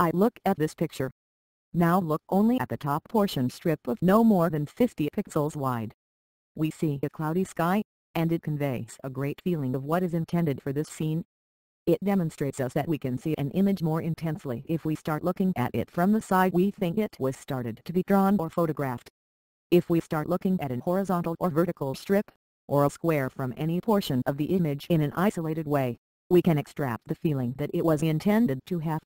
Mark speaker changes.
Speaker 1: I look at this picture. Now look only at the top portion strip of no more than 50 pixels wide. We see a cloudy sky, and it conveys a great feeling of what is intended for this scene. It demonstrates us that we can see an image more intensely if we start looking at it from the side we think it was started to be drawn or photographed. If we start looking at an horizontal or vertical strip, or a square from any portion of the image in an isolated way, we can extract the feeling that it was intended to have.